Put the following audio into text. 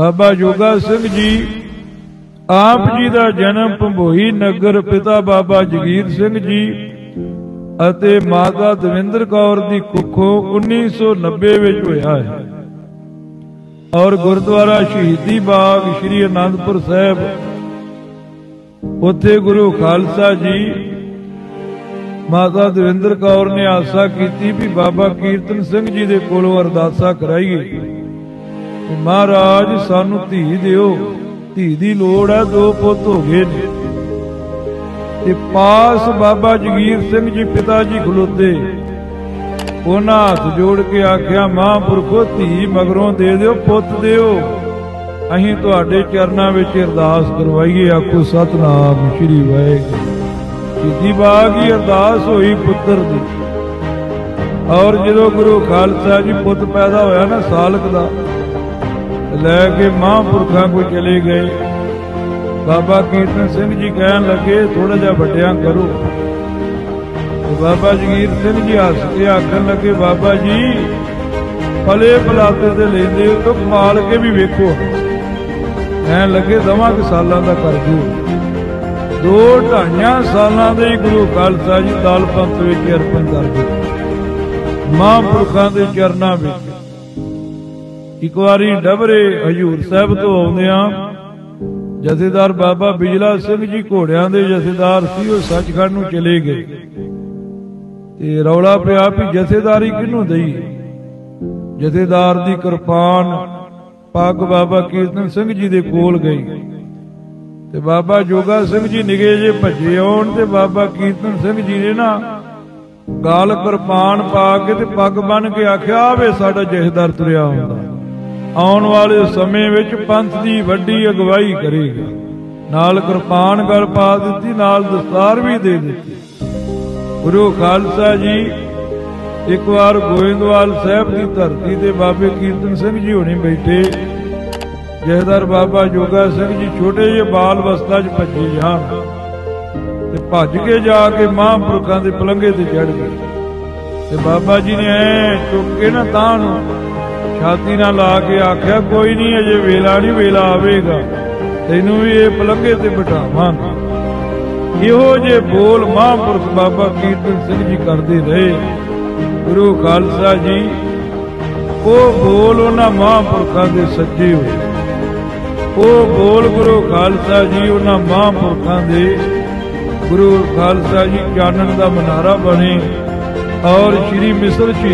ਬਾਬਾ ਜੋਗਾ ਸਿੰਘ ਜੀ, ਆਪ ਜੀ ਦਾ ਜਨਮ ਭੰਬੋਈ ਨਗਰ ਪਿਤਾ ਬਾਬਾ ਜਗੀਰ ਸਿੰਘ ਜੀ ਅਤੇ ਮਾਤਾ ਦਵਿੰਦਰ ਕੌਰ ਦੀ ਕੁੱਖੋਂ 1990 ਵਿੱਚ ਹੋਇਆ ਹੈ। ਔਰ ਗੁਰਦੁਆਰਾ ਸ਼ਹੀਦੀ ਬਾਗ ਸ੍ਰੀ ਅਨੰਦਪੁਰ ਸਾਹਿਬ, ਉੱਥੇ ਗੁਰੂ ਖਾਲਸਾ ਜੀ ਮਾਤਾ ਦਵਿੰਦਰ ਕੌਰ ਨੇ ਆਸਾ ਕੀਤੀ ਵੀ ਬਾਬਾ ਕੀਰਤਨ ਸਿੰਘ ਜੀ ਦੇ ਕੋਲੋਂ ਅਰਦਾਸਾ ਕਰਾਈਏ। ਮਹਾਰਾਜ, ਸਾਨੂੰ ਧੀ ਦਿਓ। ਧੀ ਦੀ ਲੋੜ ਹੈ ਦੋ ਪੁੱਤ ਹੋ ਗਏ ਨੇ। ਤੇ ਪਾਸ ਬਾਬਾ ਜਗੀਰ ਸਿੰਘ ਜੀ, ਪਿਤਾ ਜੀ ਖਲੋਤੇ। ਉਹਨਾਂ ਹੱਥ ਜੋੜ ਕੇ ਆਖਿਆ, ਮਹਾਂਪੁਰਖੋ, ਧੀ ਮਗਰੋਂ ਦੇ ਦਿਓ, ਪੁੱਤ ਦਿਓ। ਅਸੀਂ ਤੁਹਾਡੇ ਚਰਨਾਂ ਵਿੱਚ ਅਰਦਾਸ ਕਰਵਾਈਏ। ਆਖੋ, ਸਤਨਾਮ ਸ੍ਰੀ ਵਾਹਿਗੁਰੂ। ਸਿੱਧੀ ਬਾਗ ਹੀ ਅਰਦਾਸ ਹੋਈ ਪੁੱਤਰ ਦੀ। ਔਰ ਜਦੋਂ ਗੁਰੂ ਖਾਲਸਾ ਜੀ ਪੁੱਤ ਪੈਦਾ ਹੋਇਆ ਨਾ, ਸਾਲਕ ਦਾ ਲੈ ਕੇ ਮਹਾਂਪੁਰਖਾਂ ਕੋ ਚਲੇ ਗਏ। ਬਾਬਾ ਕੀਰਤਨ ਸਿੰਘ ਜੀ ਕਹਿਣ ਲੱਗੇ ਥੋੜਾ ਜਿਹਾ ਵੱਡਿਆਂ ਕਰੋ। ਬਾਬਾ ਜਗੀਰ ਸਿੰਘ ਜੀ ਹੱਸ ਕੇ ਆਖਣ ਲੱਗੇ, ਬਾਬਾ ਜੀ, ਫਲੇ ਬਲਾਤੇ ਤੇ ਲੈਂਦੇ ਹੋ ਮਾਲ ਕੇ ਵੀ ਵੇਖੋ। ਐ ਲੱਗੇ ਦਵਾਂ ਕਿ ਸਾਲਾਂ ਦਾ ਕਰ ਦਿਓ ਦੋ ਢਾਈਆਂ ਸਾਲਾਂ ਦੇ ਗੁਰੂ ਖਾਲਸਾ ਜੀ ਦਾਲ ਪੰਥ ਵਿੱਚ ਅਰਪਣ ਕਰ ਦਿੱਤੇ। ਮਹਾਂਪੁਰਖਾਂ ਦੇ ਚਰਨਾਂ ਵਿੱਚ। ਇੱਕ ਵਾਰੀ ਡਬਰੇ ਹਜੂਰ ਸਾਹਿਬ ਤੋਂ ਆਉਂਦਿਆਂ ਜਥੇਦਾਰ ਬਾਬਾ ਬਿਜਲਾ ਸਿੰਘ ਜੀ ਘੋੜਿਆਂ ਦੇ ਜਥੇਦਾਰ ਸੀ, ਉਹ ਸੱਚਖੰਡ ਨੂੰ ਚਲੇ ਗਏ। ਤੇ ਰੌਲਾ ਪਿਆ ਵੀ ਜਥੇਦਾਰੀ ਕਿਹਨੂੰ ਦਈ? ਜਥੇਦਾਰ ਦੀ ਕਿਰਪਾਨ ਪੱਗ ਬਾਬਾ ਕੀਰਤਨ ਸਿੰਘ ਜੀ ਦੇ ਕੋਲ ਗਈ। ਤੇ ਬਾਬਾ ਜੋਗਾ ਸਿੰਘ ਜੀ ਨਿਗੇ ਜੇ ਭੱਜੇ ਆਉਣ ਤੇ ਬਾਬਾ ਕੀਰਤਨ ਸਿੰਘ ਜੀ ਨੇ ਨਾ ਗਾਲ ਕਿਰਪਾਨ ਪਾ ਕੇ ਤੇ ਪੱਗ ਬੰਨ ਕੇ ਆਖਿਆ ਆਵੇ ਸਾਡਾ ਜਥੇਦਾਰ ਤੁਰਿਆ ਹੁੰਦਾ ਆਉਣ ਵਾਲੇ ਸਮੇਂ ਵਿੱਚ ਪੰਥ ਦੀ ਵੱਡੀ ਅਗਵਾਈ ਕਰੇਗਾ। ਨਾਲ ਕਿਰਪਾਨ ਗਲ ਪਾ ਦਿੱਤੀ, ਨਾਲ ਦਸਤਾਰ ਵੀ ਦੇ ਦਿੱਤੀ। ਗੁਰੂ ਖਾਲਸਾ ਜੀ, ਇੱਕ ਵਾਰ ਗੋਇੰਦਵਾਲ ਸਾਹਿਬ ਦੀ ਧਰਤੀ ਤੇ ਬਾਬੇ ਕੀਰਤਨ ਸਿੰਘ ਜੀ ਹੋਣੀ ਬੈਠੇ। ਜਹਦਰ ਬਾਬਾ ਜੋਗਾ ਸਿੰਘ ਜੀ ਛੋਟੇ ਜਿਹੇ ਬਾਲ ਅਵਸਥਾ 'ਚ ਭੱਜੇ ਜਾਣ। ਤੇ ਭੱਜ ਕੇ ਜਾ ਕੇ ਮਹਾਂਪੁਰਖਾਂ ਦੇ ਪਲੰਘੇ ਤੇ ਚੜ ਗਏ। ਤੇ ਬਾਬਾ ਜੀ ਨੇ ਐ ਚੁੱਕ ਕੇ ਨਾ ਤਾਂ ਨੂੰ ਛਾਤੀ ਨਾਲ ਲਾ ਕੇ ਆਖਿਆ, ਕੋਈ ਨਹੀਂ, ਅਜੇ ਵੇਲਾ ਨਹੀਂ, ਵੇਲਾ ਆਵੇਗਾ। ਤੈਨੂੰ ਵੀ ਇਹ ਪਲੰਘੇ ਤੇ ਬਿਠਾਵਾਂ ਇਹੋ ਜੇ ਬੋਲ ਮਹਾਂਪੁਰਖ ਬਾਬਾ ਕੀਰਤਨ ਸਿੰਘ ਜੀ ਕਰਦੇ ਰਹੇ। ਗੁਰੂ ਖਾਲਸਾ ਜੀ, ਉਹ ਬੋਲ ਉਹਨਾਂ ਮਹਾਂਪੁਰਖਾਂ ਦੇ ਸੱਜੇ ਹੋਏ। ਉਹ ਬੋਲ ਗੁਰੂ ਖਾਲਸਾ ਜੀ ਉਹਨਾਂ ਮਹਾਂਪੁਰਖਾਂ ਦੇ। ਗੁਰੂ ਖਾਲਸਾ ਜੀ ਚਾਨਣ ਦਾ ਮਨਾਰਾ ਬਣੇ ਔਰ ਸ੍ਰੀ ਮਿਸਰ ਚ